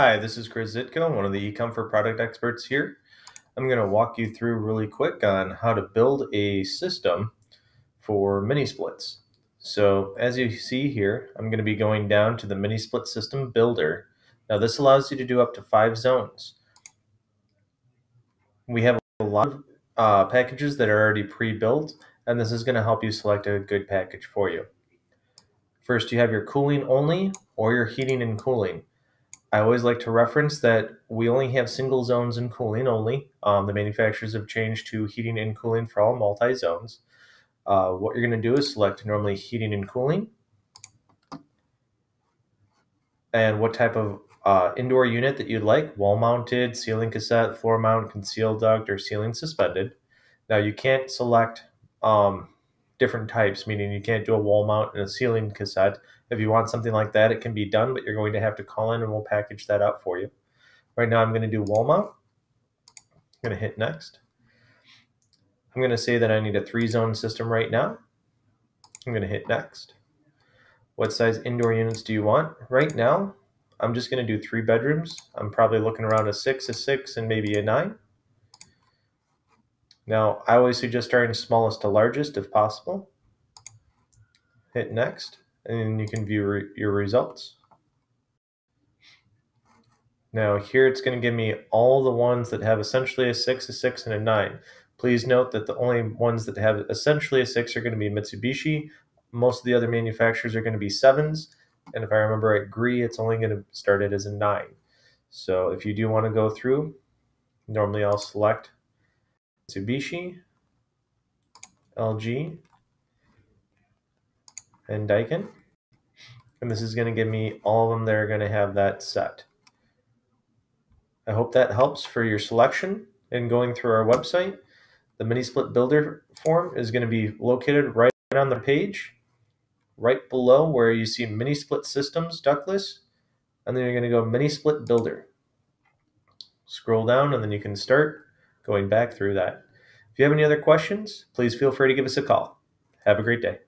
this is Chris Zitko, one of the eComfort product experts here. I'm going to walk you through really quick on how to build a system for mini splits. So as you see here, I'm going to be going down to the mini split system builder. Now this allows you to do up to five zones. We have a lot of uh, packages that are already pre-built, and this is going to help you select a good package for you. First, you have your cooling only or your heating and cooling. I always like to reference that we only have single zones in cooling only. Um, the manufacturers have changed to heating and cooling for all multi-zones. Uh, what you're going to do is select normally heating and cooling and what type of uh, indoor unit that you'd like, wall mounted, ceiling cassette, floor mount, concealed duct, or ceiling suspended. Now you can't select um, different types, meaning you can't do a wall mount and a ceiling cassette. If you want something like that, it can be done, but you're going to have to call in and we'll package that up for you. Right now I'm going to do wall mount. I'm going to hit next. I'm going to say that I need a three zone system right now. I'm going to hit next. What size indoor units do you want? Right now, I'm just going to do three bedrooms. I'm probably looking around a six, a six, and maybe a nine. Now, I always suggest starting smallest to largest if possible. Hit next, and you can view re your results. Now here it's going to give me all the ones that have essentially a 6, a 6, and a 9. Please note that the only ones that have essentially a 6 are going to be Mitsubishi. Most of the other manufacturers are going to be 7s. And if I remember at Gree, it's only going to start it as a 9. So if you do want to go through, normally I'll select Mitsubishi, LG, and Daikin. And this is going to give me all of them that are going to have that set. I hope that helps for your selection and going through our website. The mini split builder form is going to be located right on the page, right below where you see mini split systems ductless, and then you're going to go mini split builder. Scroll down and then you can start going back through that. If you have any other questions, please feel free to give us a call. Have a great day.